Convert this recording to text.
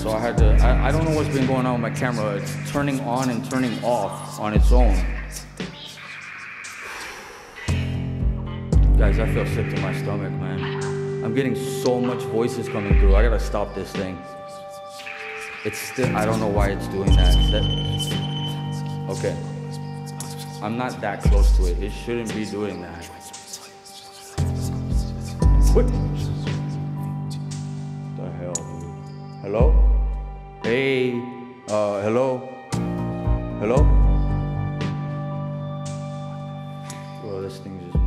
so I had to. I, I don't know what's been going on with my camera. It's turning on and turning off on its own. Guys, I feel sick to my stomach, man. I'm getting so much voices coming through. I gotta stop this thing. It's still. I don't know why it's doing that. that okay. I'm not that close to it. It shouldn't be doing that. What? The hell? Hello? Hey, uh, hello? Hello? Well, this thing's just.